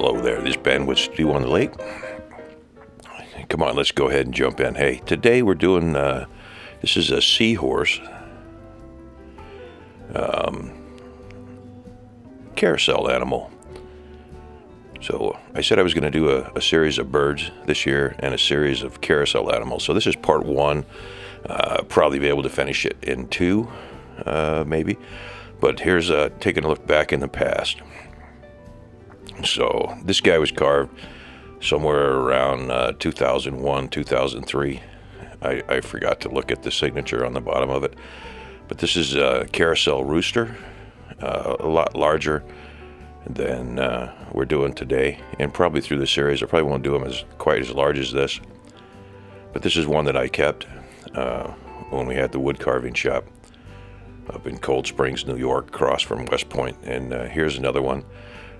Hello there, this is Ben with Studio on the Lake. Come on, let's go ahead and jump in. Hey, today we're doing, uh, this is a seahorse um, carousel animal. So I said I was going to do a, a, series of birds this year and a series of carousel animals. So this is part one. Uh, probably be able to finish it in two, uh, maybe. But here's uh, taking a look back in the past. So this guy was carved somewhere around uh, 2001, 2003. I, I, forgot to look at the signature on the bottom of it. But this is a carousel rooster, uh, a lot larger than uh, we're doing today. And probably through the series, I probably won't do them as quite as large as this. But this is one that I kept uh, when we had the wood carving shop up in Cold Springs, New York, across from West Point. And uh, here's another one.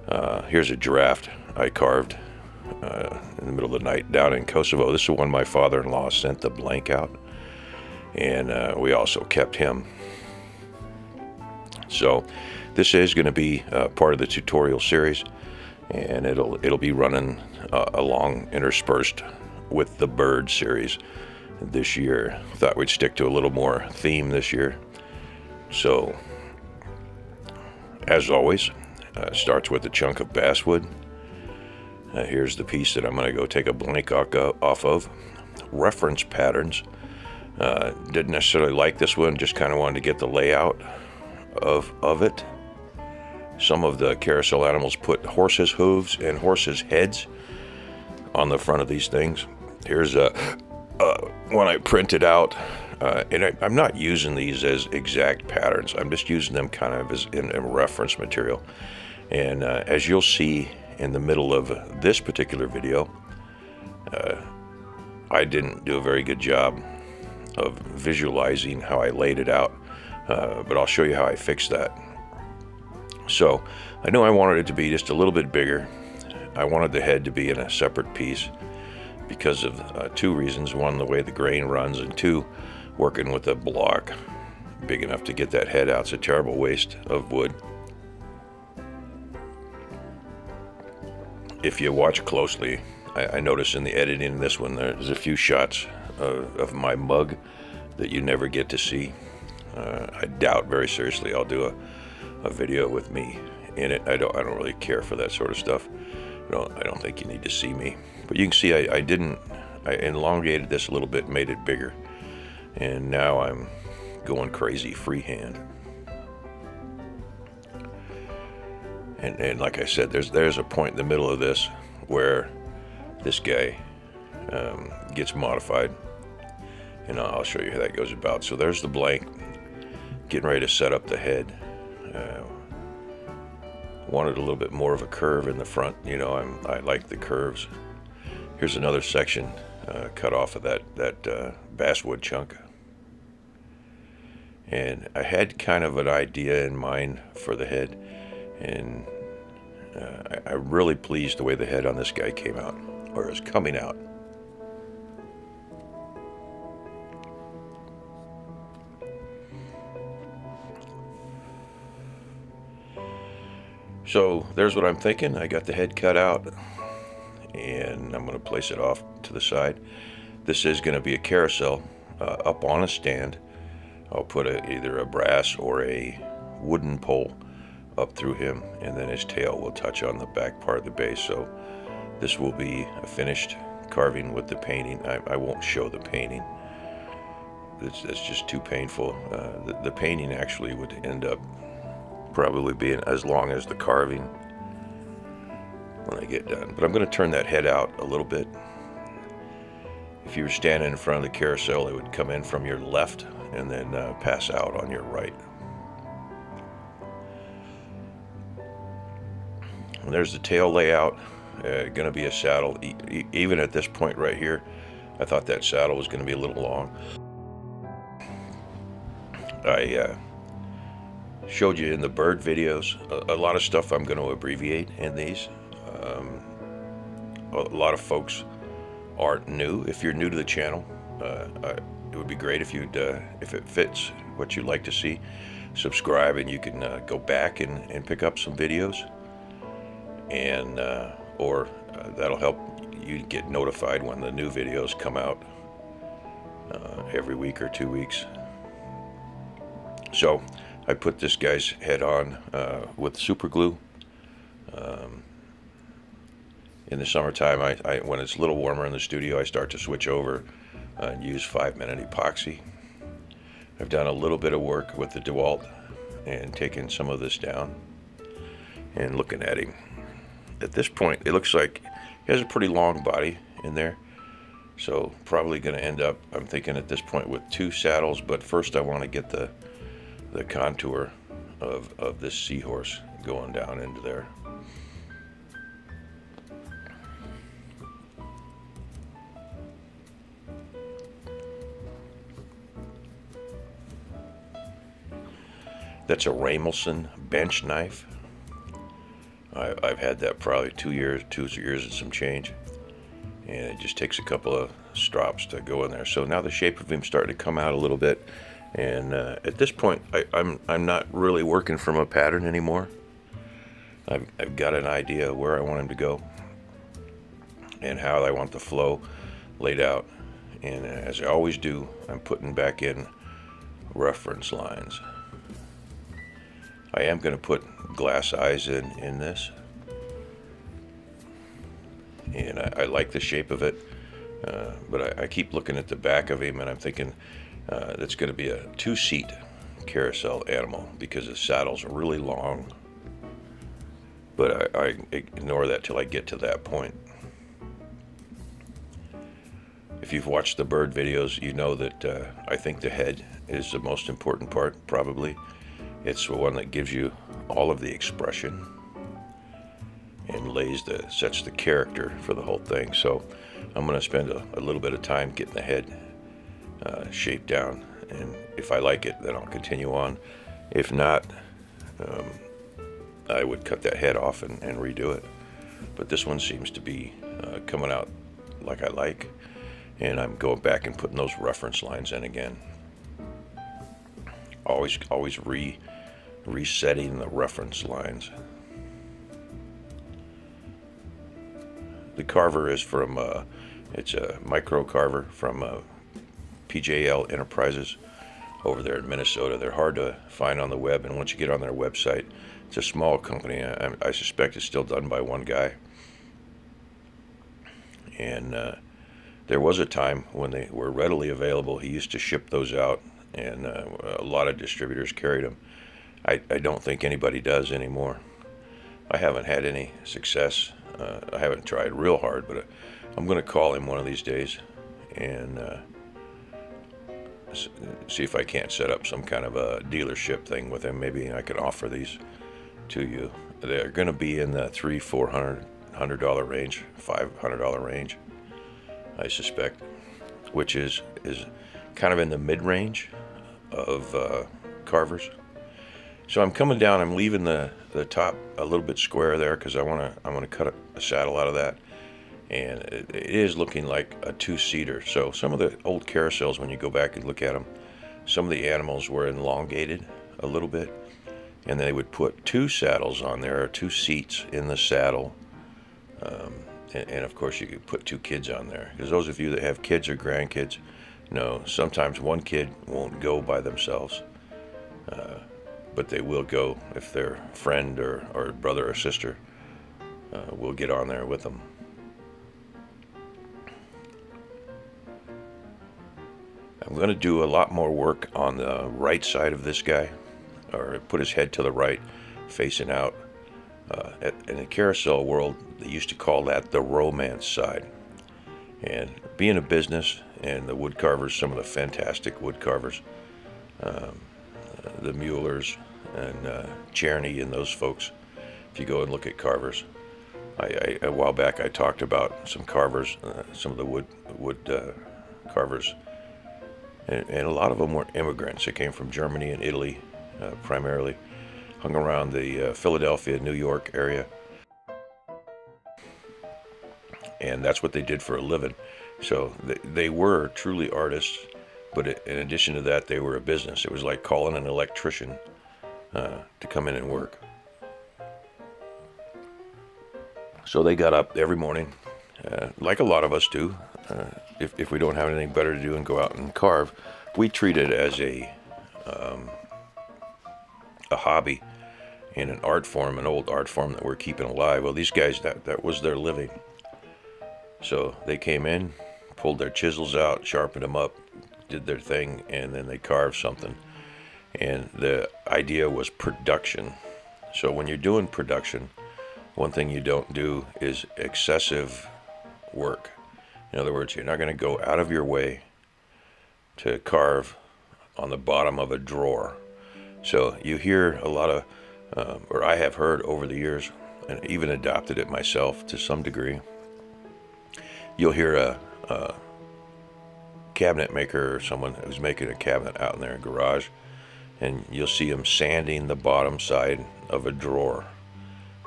Uh, here's a giraffe I carved uh, in the middle of the night down in Kosovo. This is one my father-in-law sent the blank out, and uh, we also kept him. So this is going to be uh, part of the tutorial series, and it'll it'll be running uh, along interspersed with the bird series this year. Thought we'd stick to a little more theme this year. So, as always, uh, starts with a chunk of basswood. Uh, here's the piece that I'm going to go take a blank off of. Reference patterns. Uh, didn't necessarily like this one, just kind of wanted to get the layout of, of it. Some of the carousel animals put horses' hooves and horses' heads on the front of these things. Here's a, uh, one I printed out, uh, and I, am not using these as exact patterns. I'm just using them kind of as in, in reference material. And uh, as you'll see in the middle of this particular video, uh, I didn't do a very good job of visualizing how I laid it out, uh, but I'll show you how I fixed that. So I know I wanted it to be just a little bit bigger. I wanted the head to be in a separate piece because of uh, two reasons. One, the way the grain runs, and two, working with a block big enough to get that head out. It's a terrible waste of wood. If you watch closely, I, I notice in the editing in this one, there's a few shots of, of my mug that you never get to see. Uh, I doubt very seriously I'll do a, a video with me in it. I don't, I don't really care for that sort of stuff. I don't, I don't think you need to see me. But you can see I, I didn't, I elongated this a little bit, made it bigger. And now I'm going crazy freehand. And, and like I said, there's there's a point in the middle of this where this guy um, gets modified, and I'll show you how that goes about. So there's the blank, getting ready to set up the head. Uh, wanted a little bit more of a curve in the front. You know, I'm, I like the curves. Here's another section uh, cut off of that that uh, basswood chunk. And I had kind of an idea in mind for the head and uh, I, am really pleased the way the head on this guy came out, or is coming out. So there's what I'm thinking. I got the head cut out, and I'm going to place it off to the side. This is going to be a carousel uh, up on a stand. I'll put a, either a brass or a wooden pole up through him, and then his tail will touch on the back part of the base. So this will be a finished carving with the painting. I, I won't show the painting. It's, just too painful. Uh, the, the painting actually would end up probably being as long as the carving when I get done. But I'm going to turn that head out a little bit. If you were standing in front of the carousel, it would come in from your left and then uh, pass out on your right. And there's the tail layout. Uh, going to be a saddle. E e even at this point right here, I thought that saddle was going to be a little long. I uh, showed you in the bird videos a, a, lot of stuff I'm going to abbreviate in these. Um, a lot of folks aren't new. If you're new to the channel, uh, I, it would be great if you'd, uh, if it fits what you'd like to see, subscribe and you can uh, go back and, and pick up some videos and uh, or uh, that'll help you get notified when the new videos come out uh, every week or two weeks. So I put this guy's head on uh, with super glue. Um, in the summertime, I, I, when it's a little warmer in the studio, I start to switch over and use five minute epoxy. I've done a little bit of work with the DeWalt and taken some of this down and looking at him. At this point, it looks like he has a pretty long body in there. So probably going to end up, I'm thinking at this point with two saddles, but first I want to get the the contour of, of this seahorse going down into there. That's a Ramelson bench knife. I, have had that probably two years, two years and some change. And it just takes a couple of strops to go in there. So now the shape of him starting to come out a little bit. And uh, at this point, I, am I'm, I'm not really working from a pattern anymore. I've, I've got an idea where I want him to go and how I want the flow laid out. And as I always do, I'm putting back in reference lines. I am going to put glass eyes in, in this. And I, I like the shape of it. Uh, but I, I, keep looking at the back of him and I'm thinking uh, that's going to be a two-seat carousel animal because the saddle's really long. But I, I ignore that till I get to that point. If you've watched the bird videos, you know that uh, I think the head is the most important part, probably. It's the one that gives you all of the expression and lays the sets the character for the whole thing. So I'm going to spend a, a, little bit of time getting the head uh, shaped down, and if I like it, then I'll continue on. If not, um, I would cut that head off and, and, redo it. But this one seems to be uh, coming out like I like, and I'm going back and putting those reference lines in again always always re resetting the reference lines. The carver is from uh, it's a micro carver from uh, PJL Enterprises over there in Minnesota. They're hard to find on the web, and once you get on their website, it's a small company. I, I suspect it's still done by one guy. And uh, there was a time when they were readily available. He used to ship those out and uh, a lot of distributors carried them. I, I don't think anybody does anymore. I haven't had any success. Uh, I haven't tried real hard, but uh, I'm going to call him one of these days and uh, see if I can't set up some kind of a dealership thing with him. Maybe I can offer these to you. They're going to be in the three, four hundred, hundred dollar range, five hundred dollar range, I suspect, which is is kind of in the mid range of uh, carvers. So I'm coming down, I'm leaving the, the top a little bit square there because I want to I want to cut a, a, saddle out of that. And it, it is looking like a two-seater. So some of the old carousels, when you go back and look at them, some of the animals were elongated a little bit. And they would put two saddles on there, or two seats in the saddle. Um, and, and, of course, you could put two kids on there. Because those of you that have kids or grandkids, know sometimes one kid won't go by themselves, uh, but they will go if their friend or, or brother or sister uh, will get on there with them. I'm going to do a lot more work on the right side of this guy, or put his head to the right, facing out. Uh, in the carousel world, they used to call that the romance side. And being a business, and the woodcarvers, some of the fantastic woodcarvers, um, the Muellers and uh, and those folks. If you go and look at carvers, I, I, a while back I talked about some carvers, uh, some of the wood wood uh, carvers, and, and, a lot of them were immigrants. They came from Germany and Italy, uh, primarily, hung around the uh, Philadelphia, New York area, and that's what they did for a living. So they, they were truly artists, but in addition to that, they were a business. It was like calling an electrician uh, to come in and work. So they got up every morning, uh, like a lot of us do. Uh, if, if we don't have anything better to do and go out and carve, we treat it as a um, a hobby in an art form, an old art form that we're keeping alive. Well, these guys, that, that was their living. So they came in, pulled their chisels out, sharpened them up, did their thing, and then they carved something. And the idea was production. So when you're doing production, one thing you don't do is excessive work. In other words, you're not going to go out of your way to carve on the bottom of a drawer. So you hear a lot of, uh, or I have heard over the years, and even adopted it myself to some degree. You'll hear a, a cabinet maker or someone who's making a cabinet out in their garage, and you'll see them sanding the bottom side of a drawer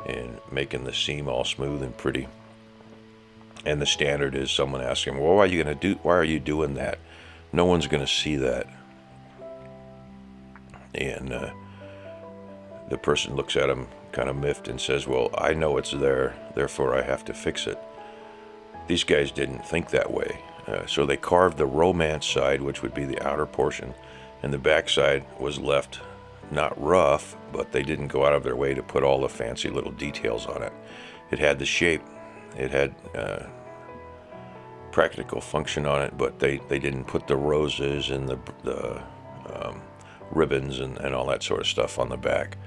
and making the seam all smooth and pretty. And the standard is someone asking, "Well, why are you going to do? Why are you doing that?" No one's going to see that. And uh, the person looks at him kind of miffed and says, Well, I know it's there, therefore I have to fix it. These guys didn't think that way. Uh, so they carved the romance side, which would be the outer portion, and the backside was left not rough, but they didn't go out of their way to put all the fancy little details on it. It had the shape, it had uh, practical function on it, but they, they didn't put the roses and the, the um, ribbons and, and all that sort of stuff on the back.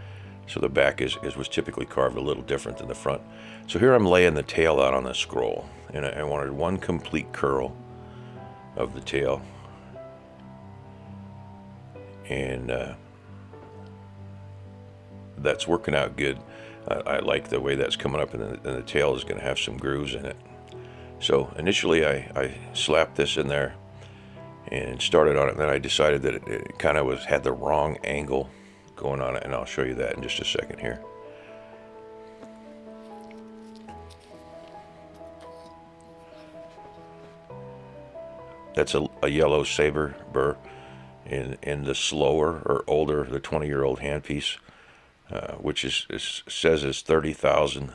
So the back is, is was typically carved a little different than the front. So here I'm laying the tail out on the scroll, and I, I wanted one complete curl of the tail. And uh, that's working out good. I, I, like the way that's coming up, and the, and the tail is going to have some grooves in it. So initially I, I slapped this in there and started on it. And then I decided that it, it kind of was had the wrong angle going on it, and I'll show you that in just a second here. That's a, a yellow saber burr in in the slower or older, the 20-year-old handpiece, uh, which is, is, says is 30,000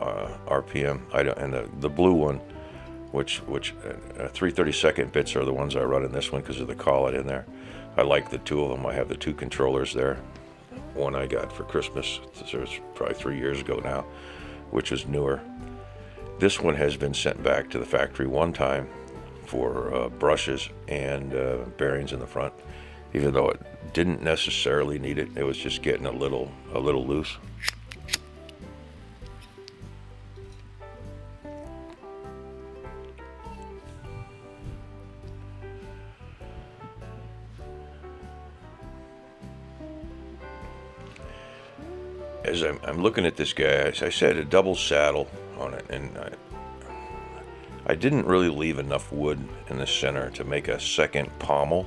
uh, RPM. I don't, and the the blue one which which uh, uh 332nd bits are the ones I run in this one because of the call it in there. I like the two of them. I have the two controllers there. One I got for Christmas, this was probably three years ago now, which is newer. This one has been sent back to the factory one time for uh, brushes and uh, bearings in the front, even though it didn't necessarily need it. It was just getting a little a little loose. as I'm, I'm looking at this guy, as I said, a double saddle on it, and I, I didn't really leave enough wood in the center to make a second pommel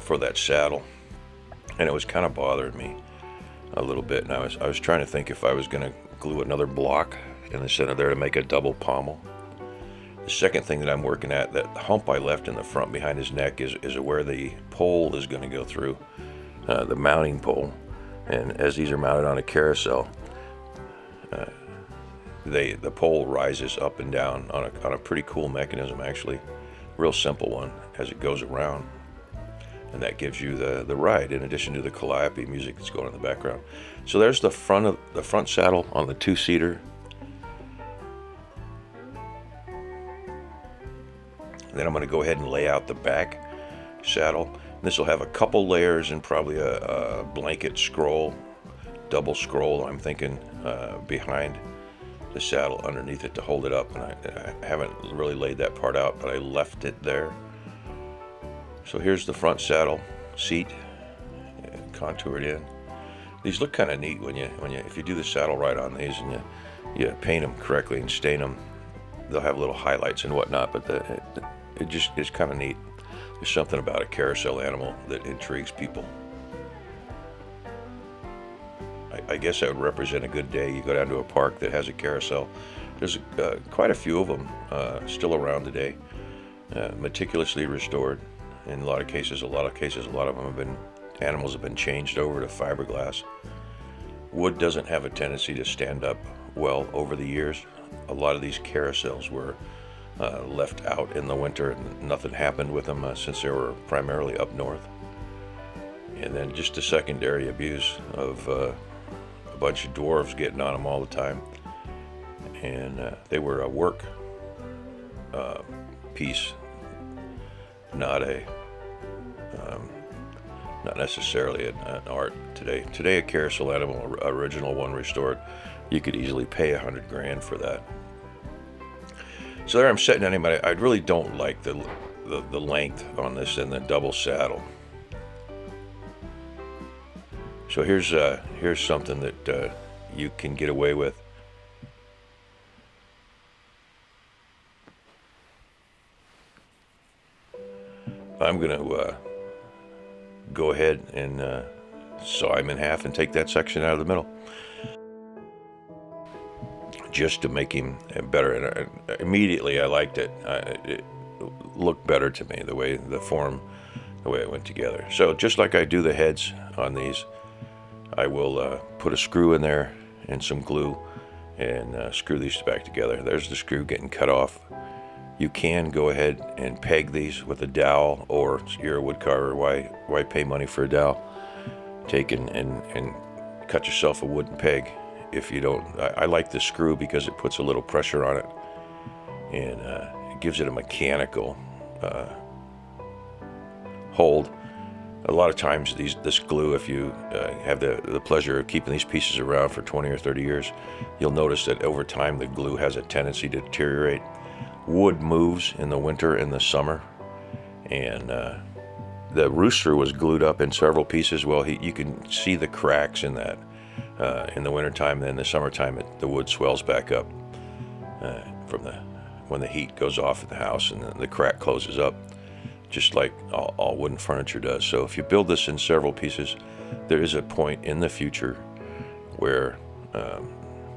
for that saddle, and it was kind of bothering me a little bit. And I was I was trying to think if I was going to glue another block in the center there to make a double pommel. The second thing that I'm working at, that hump I left in the front behind his neck, is is where the pole is going to go through, uh, the mounting pole and as these are mounted on a carousel, uh, they the pole rises up and down on a, on a pretty cool mechanism actually, real simple one as it goes around, and that gives you the the ride in addition to the calliope music that's going in the background. So there's the front of the front saddle on the two seater. Then I'm going to go ahead and lay out the back saddle this will have a couple layers and probably a, a blanket scroll, double scroll, I'm thinking, uh, behind the saddle underneath it to hold it up. And I, I haven't really laid that part out, but I left it there. So here's the front saddle seat, contoured in. These look kind of neat when you when you if you do the saddle right on these and you you paint them correctly and stain them. They'll have little highlights and whatnot, but the, it, it just is kind of neat. There's something about a carousel animal that intrigues people. I, guess that would represent a good day. You go down to a park that has a carousel. There's uh, quite a few of them uh, still around today, uh, meticulously restored. In a lot of cases, a lot of cases, a lot of them have been animals have been changed over to fiberglass. Wood doesn't have a tendency to stand up well over the years. A lot of these carousels were uh, left out in the winter and nothing happened with them uh, since they were primarily up north. And then just a secondary abuse of uh, bunch of dwarves getting on them all the time. And uh, they were a work uh, piece, not a um, not necessarily an, an, art today. Today, a carousel animal, original one restored, you could easily pay a hundred grand for that. So there I'm setting anybody. I really don't like the, the, the length on this and the double saddle. So here's uh, here's something that uh, you can get away with. I'm going to uh, go ahead and uh, saw him in half and take that section out of the middle. Just to make him better. And uh, immediately I liked it. it looked better to me, the way the form, the way it went together. So just like I do the heads on these, I will uh, put a screw in there and some glue and uh, screw these back together. There's the screw getting cut off. You can go ahead and peg these with a dowel or you're a woodcarver. Why why pay money for a dowel? Take and, and, and cut yourself a wooden peg if you don't I, I like the screw because it puts a little pressure on it and uh, it gives it a mechanical uh, hold a lot of times these this glue if you uh, have the, the pleasure of keeping these pieces around for 20 or 30 years you'll notice that over time the glue has a tendency to deteriorate wood moves in the winter and the summer. And uh, the rooster was glued up in several pieces. Well, he, you can see the cracks in that uh, in the wintertime. Then in the summertime, it, the wood swells back up uh, from the when the heat goes off at the house and the, the crack closes up, just like all, all, wooden furniture does. So if you build this in several pieces, there is a point in the future where um,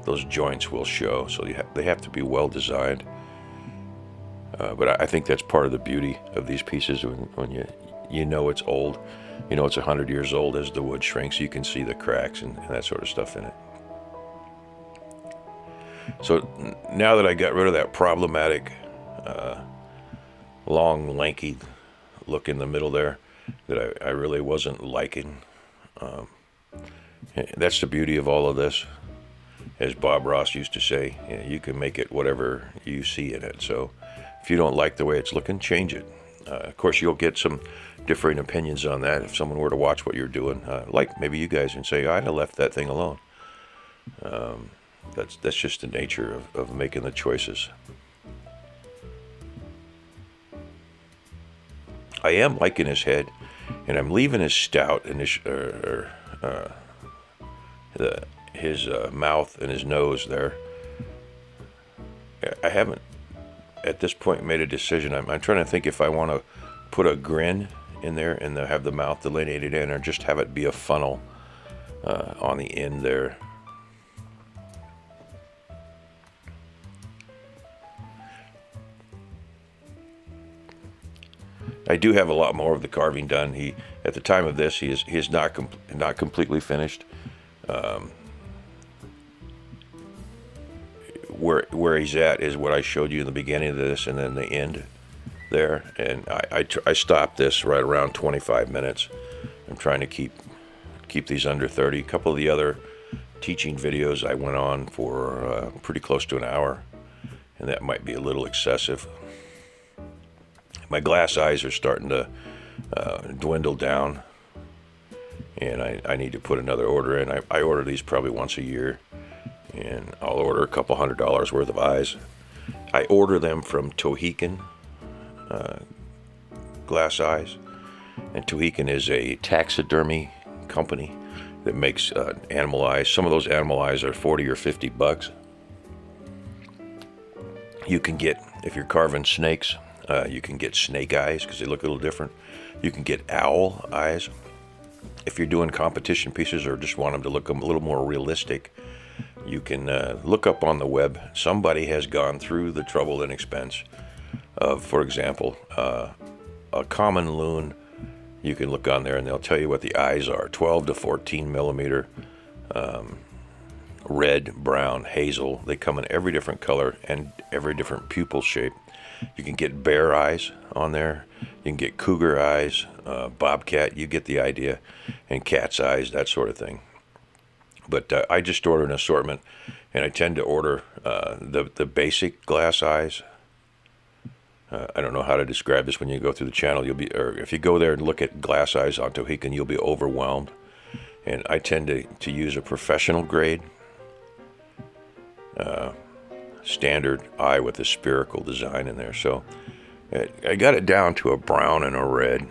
those joints will show. So ha they have to be well designed uh, but I think that's part of the beauty of these pieces when, when you you know it's old, you know it's 100 years old as the wood shrinks, you can see the cracks and, and that sort of stuff in it. So now that I got rid of that problematic, uh, long, lanky look in the middle there that I, I really wasn't liking, um, that's the beauty of all of this. As Bob Ross used to say, you, know, you can make it whatever you see in it. So if you don't like the way it's looking, change it. Uh, of course, you'll get some differing opinions on that if someone were to watch what you're doing, uh, like maybe you guys, and say, I'd have left that thing alone. Um, that's that's just the nature of, of making the choices. I am liking his head, and I'm leaving his stout and his uh, uh, the, his uh, mouth and his nose there. I haven't at this point made a decision. I'm, I'm trying to think if I want to put a grin in there and have the mouth delineated in or just have it be a funnel uh, on the end there. I do have a lot more of the carving done. He, at the time of this, he is he is not com not completely finished. Um, where where he's at is what I showed you in the beginning of this and then the end there and I, I, I stopped this right around 25 minutes I'm trying to keep keep these under 30 a couple of the other teaching videos I went on for uh, pretty close to an hour and that might be a little excessive my glass eyes are starting to uh, dwindle down and I, I need to put another order in I, I order these probably once a year and I'll order a couple hundred dollars worth of eyes. I order them from Tohickon uh, Glass Eyes, and Tohickon is a taxidermy company that makes uh, animal eyes. Some of those animal eyes are 40 or 50 bucks. You can get, if you're carving snakes, uh, you can get snake eyes because they look a little different. You can get owl eyes. If you're doing competition pieces or just want them to look a little more realistic, you can uh, look up on the web. Somebody has gone through the trouble and expense of, for example, uh, a common loon. You can look on there and they'll tell you what the eyes are 12 to 14 millimeter. Um, red, brown, hazel. They come in every different color and every different pupil shape. You can get bear eyes on there. You can get cougar eyes, uh, bobcat. You get the idea, and cat's eyes, that sort of thing. But uh, I just order an assortment, and I tend to order uh, the the basic glass eyes. Uh, I don't know how to describe this when you go through the channel. You'll be, or if you go there and look at glass eyes on Tohickon, you'll be overwhelmed. And I tend to, to use a professional grade, uh, standard eye with a spherical design in there. So uh, I got it down to a brown and a red.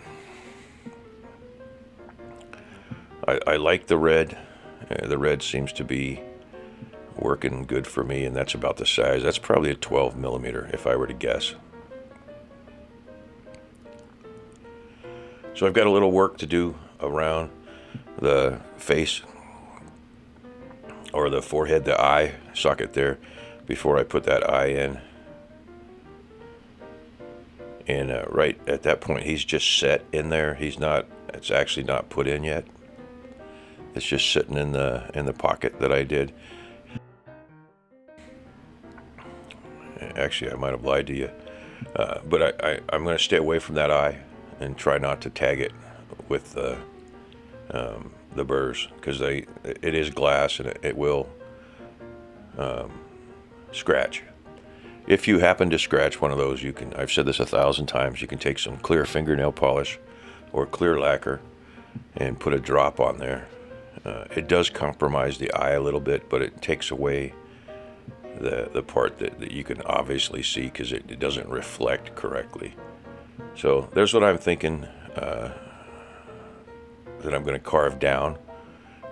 I, I like the red. Uh, the red seems to be working good for me, and that's about the size. That's probably a 12 millimeter, if I were to guess. So I've got a little work to do around the face or the forehead, the eye socket there before I put that eye in. And uh, right at that point, he's just set in there. He's not, it's actually not put in yet. It's just sitting in the, in the pocket that I did. Actually, I might have lied to you. Uh, but I, I, I'm going to stay away from that eye and try not to tag it with the um, the burrs because they it is glass and it, it will um, scratch. If you happen to scratch one of those, you can. I've said this a thousand times. You can take some clear fingernail polish or clear lacquer and put a drop on there. Uh, it does compromise the eye a little bit, but it takes away the the part that, that you can obviously see because it, it doesn't reflect correctly. So there's what I'm thinking uh, that I'm going to carve down.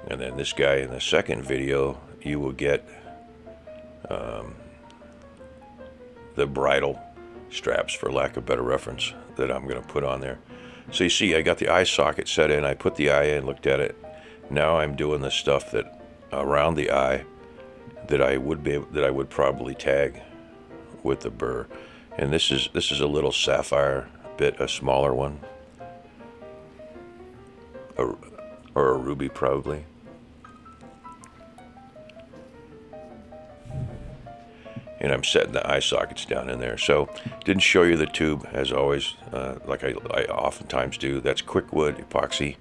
And then this guy in the second video, you will get um, the bridle straps, for lack of better reference, that I'm going to put on there. So you see, I got the eye socket set in. I put the eye in, looked at it. Now I'm doing the stuff that around the eye that I would be that I would probably tag with the burr. And this is this is a little sapphire bit, a smaller one. A, or a ruby, probably. And I'm setting the eye sockets down in there. So, didn't show you the tube, as always, uh, like I, I oftentimes do. That's QuikWood epoxy.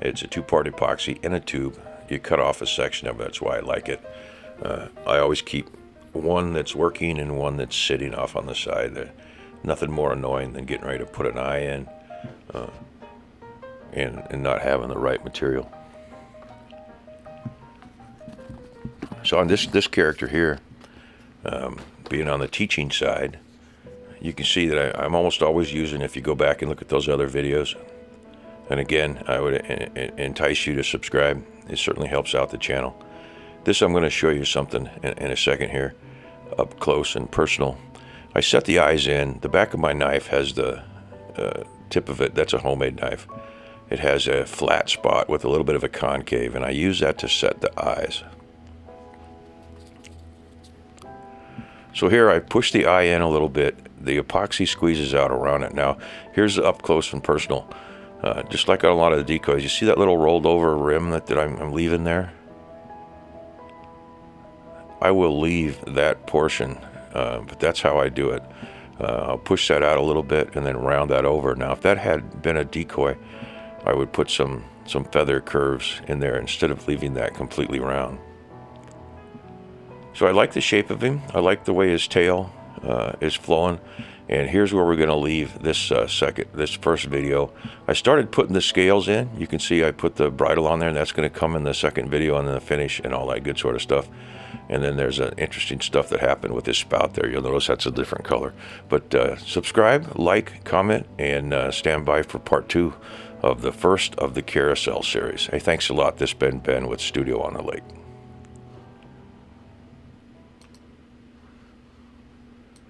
It's a two-part epoxy in a tube. You cut off a section of it. That's why I like it. Uh, I always keep one that's working and one that's sitting off on the side nothing more annoying than getting ready to put an eye in uh, and, and not having the right material. So on this, this character here, um, being on the teaching side, you can see that I, am almost always using, if you go back and look at those other videos, and again, I would entice you to subscribe. It certainly helps out the channel. This I'm going to show you something in, in a second here, up close and personal. I set the eyes in. The back of my knife has the uh, tip of it. That's a homemade knife. It has a flat spot with a little bit of a concave, and I use that to set the eyes. So here I push the eye in a little bit. The epoxy squeezes out around it. Now, here's up close and personal. Uh, just like on a lot of the decoys, you see that little rolled over rim that, that I'm, I'm leaving there? I will leave that portion uh, but that's how I do it. Uh, I'll push that out a little bit and then round that over. Now, if that had been a decoy, I would put some, some feather curves in there instead of leaving that completely round. So I like the shape of him. I like the way his tail uh, is flowing. And here's where we're going to leave this uh, second, this first video. I started putting the scales in. You can see I put the bridle on there, and that's going to come in the second video and then the finish and all that good sort of stuff. And then there's an interesting stuff that happened with this spout there. You'll notice that's a different color. But uh, subscribe, like, comment, and uh, stand by for part two of the first of the Carousel series. Hey, thanks a lot. This has been Ben with Studio on the Lake.